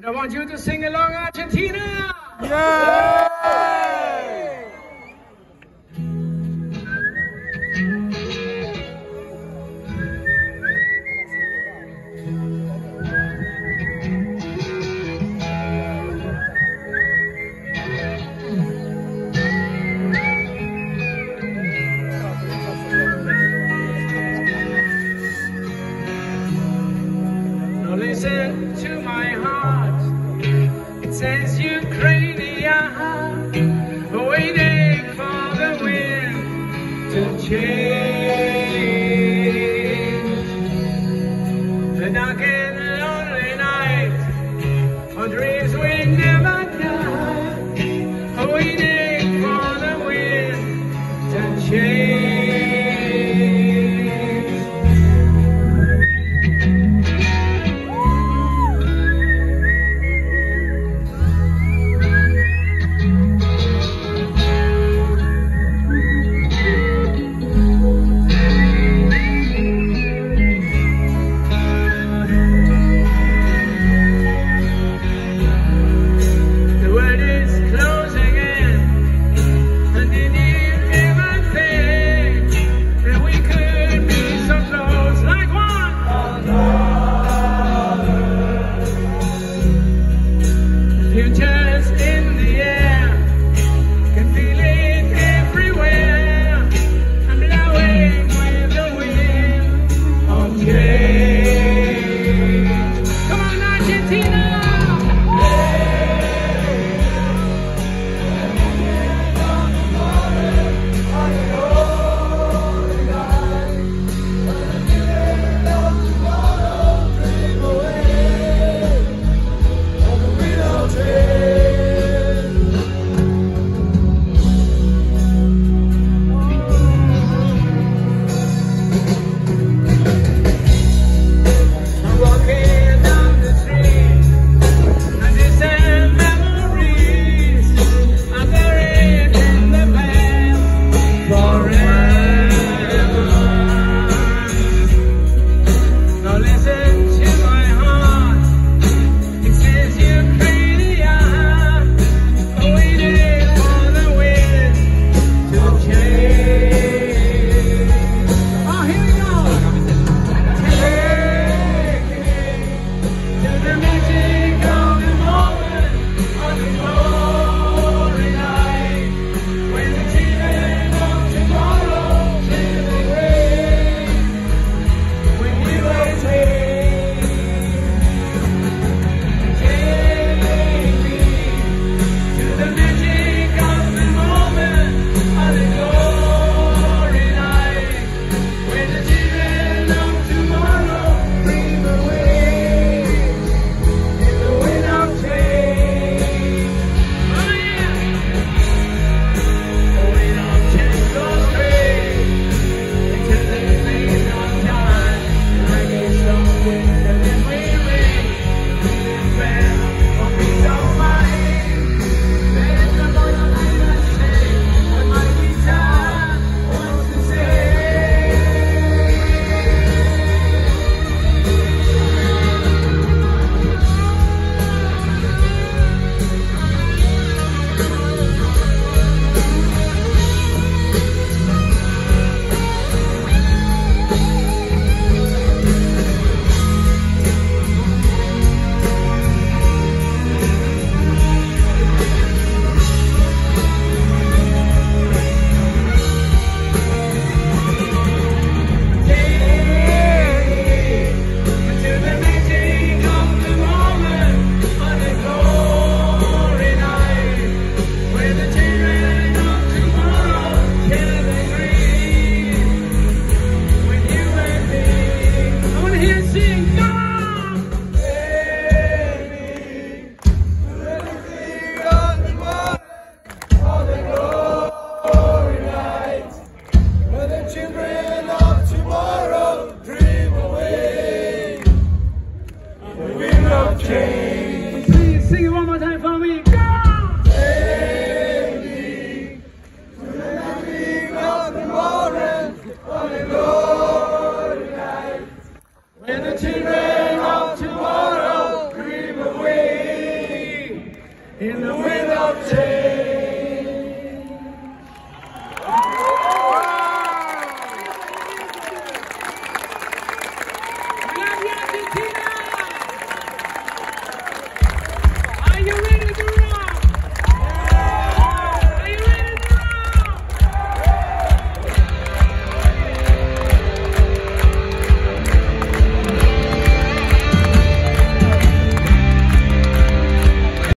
And I want you to sing along Argentina! Yeah! listen to my heart says Ukraine, waiting for the wind to change. in the wind of change. Wow.